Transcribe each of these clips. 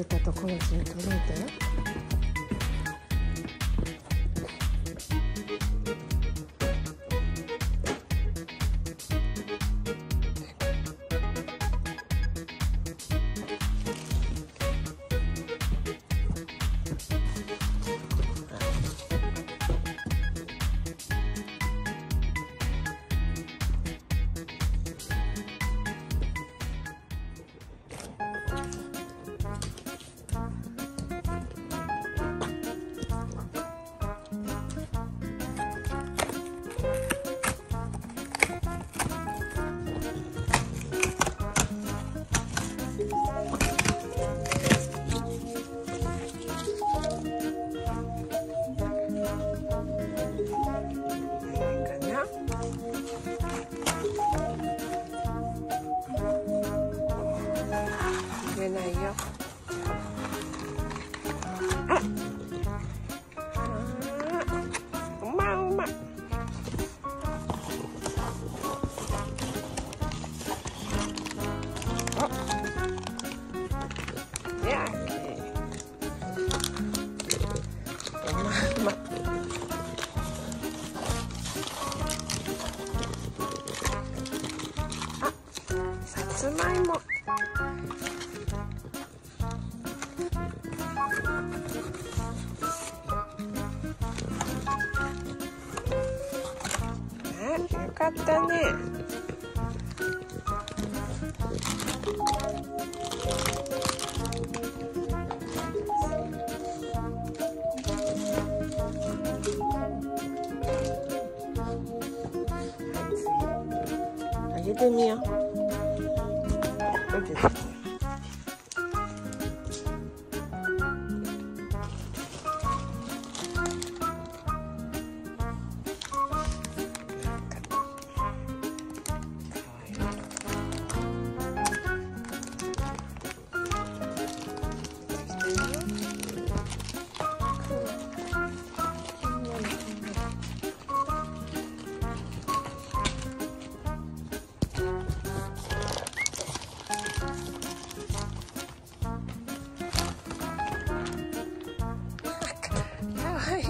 歌と小町に届いて。よかったね。あげてみよう。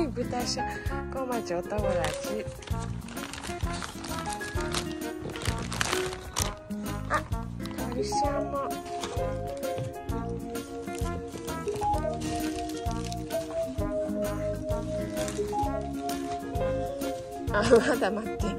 豚しゃ小町お友達。あカルシャも。あまだ待って。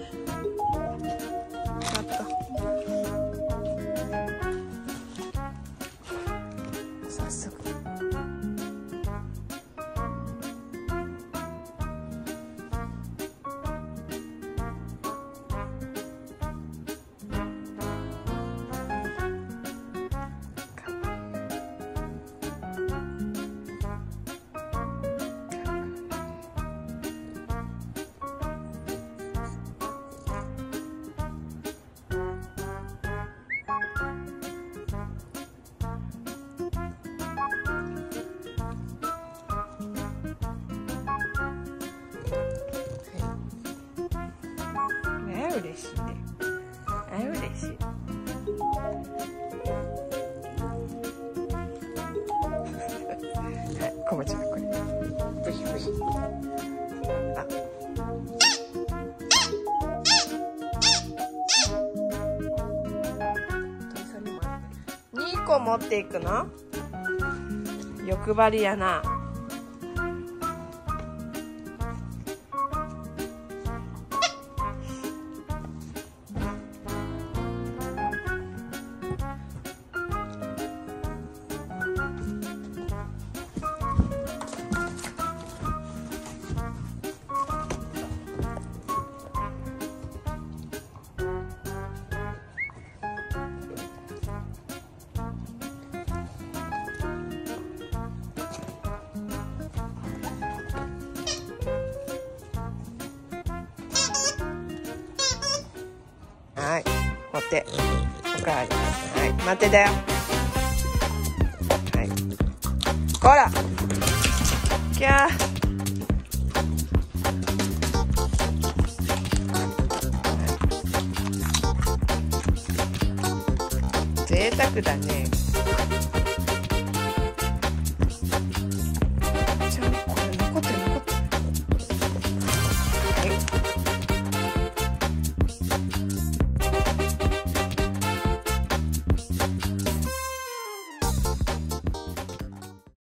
嬉しい。ねあ嬉しい。はい。こまちゃんこれブヒブヒあ2個持ってい。くの欲張りやなはい。持って。おかわりはい。待ってだよ。はい。こら。きゃ贅沢だね